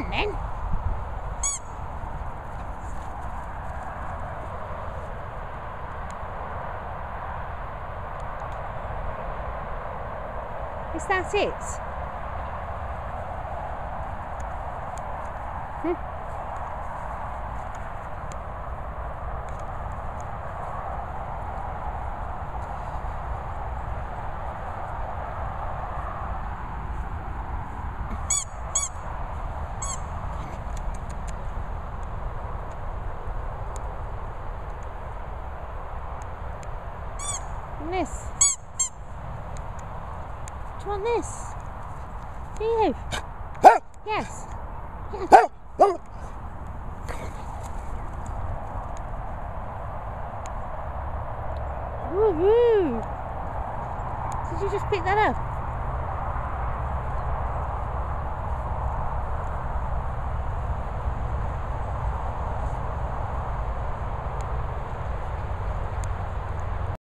on then. Is that it? Hmm. This? Do you want this? Do you? Yes. yes. Woohoo! Did you just pick that up?